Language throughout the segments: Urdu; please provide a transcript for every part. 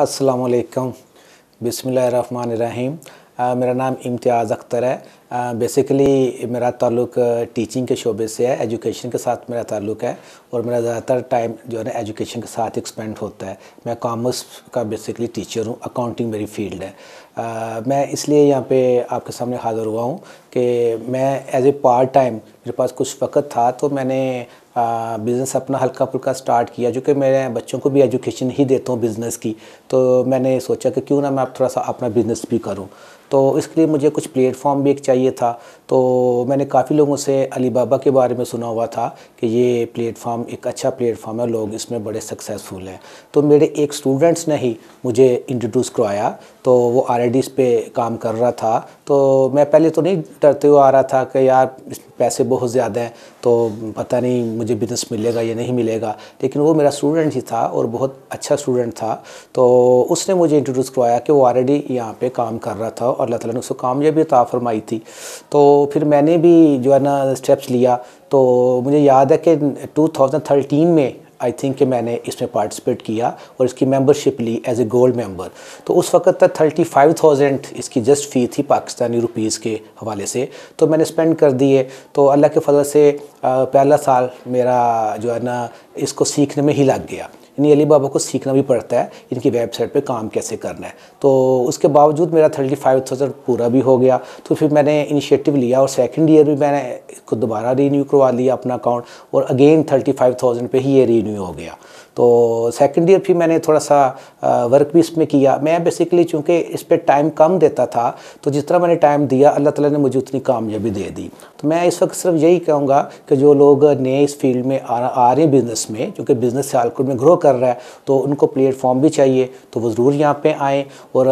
السلام علیکم۔ بسم اللہ الرحمن الرحیم۔ میرا نام امتیاز اختر ہے۔ Uh, بیسیکلی میرا تعلق uh, ٹیچنگ کے شعبے سے ہے ایجوکیشن کے ساتھ میرا تعلق ہے، اور میرا زیادہ تر ٹائم جو ہے نا ایجوکیشن کے ساتھ ایکسپینڈ ہوتا ہے. میں کامرس کا بیسیکلی ٹیچر ہوں اکاؤنٹنگ میری فیلڈ ہے. Uh, میں اس لیے یہاں پہ آپ کے سامنے حاضر ہوا ہوں کہ میں ایز اے پارٹ ٹائم میرے پاس کچھ وقت تھا، تو میں نے بزنس اپنا ہلکا پھلکا سٹارٹ کیا، جو کہ میں بچوں کو بھی ایجوکیشن ہی دیتا ہوں بزنس کی. تو میں نے سوچا کہ کیوں نہ میں اب تھوڑا سا اپنا بزنس بھی کروں. تو اس کے لیے مجھے کچھ پلیٹ فارم بھی ایک چاہیے تھا۔ تو میں نے کافی لوگوں سے علی بابا کے بارے میں سنا ہوا تھا کہ یہ پلیٹ فارم ایک اچھا پلیٹ فارم ہے، لوگ اس میں بڑے سکسیزفل ہیں۔ تو میرے ایک سٹوڈنٹس نے ہی مجھے انٹروڈیوس کروایا۔ تو وہ آر ایڈ ڈیز پہ کام کر رہا تھا۔ تو میں پہلے تو نہیں ڈرتے ہوئے آ رہا تھا کہ یار پیسے بہت زیادہ ہیں، تو پتہ نہیں مجھے بزنس ملے گا یا نہیں ملے گا۔ لیکن وہ میرا اسٹوڈنٹ ہی تھا اور بہت اچھا اسٹوڈنٹ تھا۔ تو اس نے مجھے انٹروڈیوس کروایا کہ وہ آلریڈی یہاں پہ کام کر رہا تھا اور اللہ تعالیٰ نے اس کو کامیابی عطا فرمائی تھی۔ تو پھر میں نے بھی جو ہے نا اسٹیپس لیا۔ تو مجھے یاد ہے کہ ٹو تھاؤزنڈ تھرٹین میں آئی تھنک کہ میں نے اس میں پارٹیسپیٹ کیا اور اس کی ممبرشپ لی ایز اے گولڈ ممبر تو اس وقت تک تھرٹی فائیو تھاؤزینڈ اس کی جسٹ فی تھی پاکستانی روپیز کے حوالے سے۔ تو میں نے اسپینڈ کر دیے۔ تو اللہ کے فضل سے پہلا سال میرا جو ہے نا اس کو سیکھنے میں ہی لگ گیا۔ یعنی علی بابا کو سیکھنا بھی پڑتا ہے ان کی ویب سائٹ پہ کام کیسے کرنا ہے۔ تو اس کے باوجود میرا تھرٹی فائیو تھاؤزینڈ پورا بھی ہو گیا۔ تو پھر میں نے انیشیٹو لیا اور سیکنڈ ایئر بھی میں نے کو دوبارہ رینیو کروا لیا اپنا اکاؤنٹ اور اگین تھرٹی فائیو تھاؤزینڈ پہ ہی یہ رینیو ہو گیا۔ تو سیکنڈ ایئر پھر میں نے تھوڑا سا ورک بھی اس میں کیا۔ میں بیسیکلی چونکہ اس پہ ٹائم کم دیتا تھا، تو جس طرح میں نے ٹائم دیا، اللہ تعالیٰ نے مجھے اتنی کامیابی دے دی۔ تو میں اس وقت صرف یہی کہوں گا کہ جو لوگ نئے اس فیلڈ میں آ رہے ہیں بزنس میں، چونکہ بزنس سیالکوٹ میں گرو کر کر رہا ہے، تو ان کو پلیٹ فارم بھی چاہیے، تو وہ ضرور یہاں پہ آئیں اور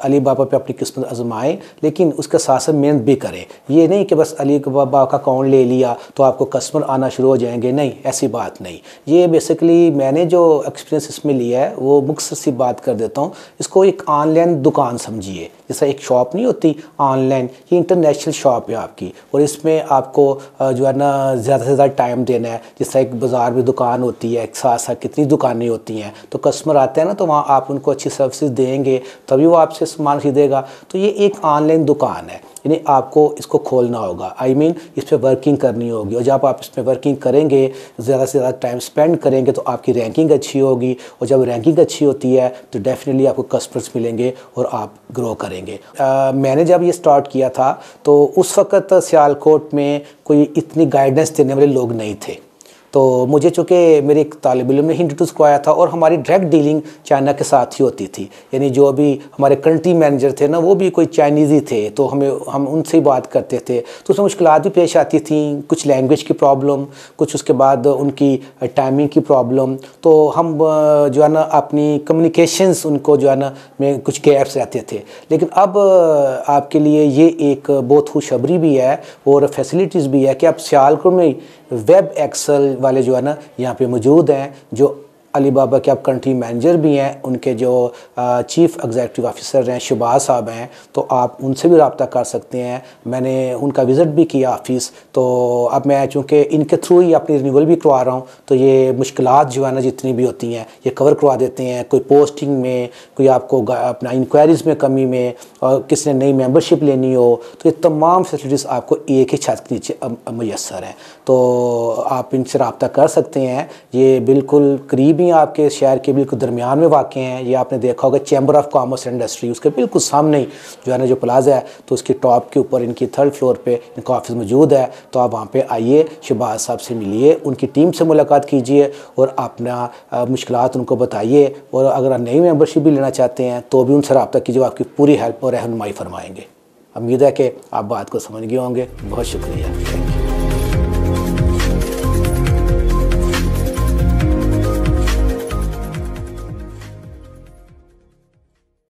علی بابا پہ اپنی قسمت آزمائیں لیکن اس کے ساتھ ساتھ محنت بھی کریں۔ یہ نہیں کہ بس علی بابا کا اکاؤنٹ لے لیا تو آپ کو کسٹمر آنا شروع ہو جائیں گے، نہیں، ایسی بات نہیں۔ یہ بیسکلی میں نے جو ایکسپیرینس اس میں لیا ہے، وہ مختصر سی بات کر دیتا ہوں۔ اس کو ایک آن لائن دکان سمجھیے۔ جیسا ایک شاپ نہیں ہوتی، آن لائن، یہ انٹرنیشنل شاپ ہے آپ کی۔ اور اس میں آپ کو جو ہے نا، زیادہ سے زیادہ ٹائم دینا ہے۔ جس طرح ایک بازار میں دکان ہوتی ہے، ایک ساتھ ساتھ کتنی دکانیں ہوتی ہیں، تو کسٹمر آتے ہیں نا، تو وہاں آپ ان کو اچھی سروسز دیں گے، تبھی وہ آپ سے سامان خریدے گا۔ تو یہ ایک آن لائن دکان ہے۔ یعنی آپ کو اس کو کھولنا ہوگا۔ آئی مین اس پہ ورکنگ کرنی ہوگی اور جب آپ اس پہ ورکنگ کریں گے، زیادہ سے زیادہ ٹائم سپینڈ کریں گے تو آپ کی رینکنگ اچھی ہوگی۔ اور جب رینکنگ اچھی ہوتی ہے تو ڈیفینیٹلی آپ کو کسٹمرس ملیں گے اور آپ گرو کریں گے۔ میں نے جب یہ سٹارٹ کیا تھا تو اس وقت سیالکوٹ میں کوئی اتنی گائیڈنس دینے والے لوگ نہیں تھے۔ تو مجھے چونکہ میرے ایک طالب علم نے ہی انٹروڈیوس کرایا تھا اور ہماری ڈائریکٹ ڈیلنگ چائنا کے ساتھ ہی ہوتی تھی یعنی جو ابھی ہمارے کنٹری مینیجر تھے نا، وہ بھی کوئی چائنیز ہی تھے، تو ہمیں، ہم ان سے ہی بات کرتے تھے۔ تو اس میں مشکلات بھی پیش آتی تھیں، کچھ لینگویج کی پرابلم کچھ اس کے بعد ان کی ٹائمنگ کی پرابلم تو ہم جو ہے نا، اپنی کمیونیکیشنز ان کو جو ہے نا، میں کچھ گیپس رہتے تھے۔ لیکن اب آپ کے لیے یہ ایک بہت خوشخبری بھی ہے اور فیسلٹیز بھی ہے کہ آپ سیالکوٹ میں ویب ایکسل والے جو ہے نا یہاں پہ موجود ہیں جو علی بابا کے اب کنٹری مینیجر بھی ہیں، ان کے جو چیف ایگزیکٹو آفیسر ہیں شباز صاحب ہیں، تو آپ ان سے بھی رابطہ کر سکتے ہیں۔ میں نے ان کا وزٹ بھی کیا آفس تو اب میں چونکہ ان کے تھرو ہی اپنی رینیول بھی کروا رہا ہوں، تو یہ مشکلات جو ہے نا جتنی بھی ہوتی ہیں، یہ کور کروا دیتے ہیں۔ کوئی پوسٹنگ میں، کوئی آپ کو اپنا انکوائریز میں کمی میں، اور کسی نے نئی ممبرشپ لینی ہو، تو یہ تمام فیسلٹیز آپ کو ایک ہی چھت کے نیچے میسر ہیں۔ تو آپ ان سے رابطہ کر سکتے ہیں۔ یہ بالکل قریبی آپ کے شہر کے بالکل درمیان میں واقع ہیں. یہ آپ نے دیکھا ہوگا چیمبر آف کامرس انڈسٹری اس کے بالکل سامنے ہی جو ہے نا، جو پلازا ہے، تو اس کی ٹاپ کے اوپر، ان کی تھرڈ فلور پہ ان کا آفس موجود ہے. تو آپ وہاں پہ آئیے، شہباز صاحب سے ملیے، ان کی ٹیم سے ملاقات کیجیے اور اپنا مشکلات ان کو بتائیے. اور اگر آپ نئی ممبرشپ بھی لینا چاہتے ہیں، تو بھی ان سے رابطہ کیجیے آپ کی پوری ہیلپ اور رہنمائی فرمائیں گے. امید ہے کہ آپ بات کو سمجھ گئے ہوں گے. بہت شکریہ.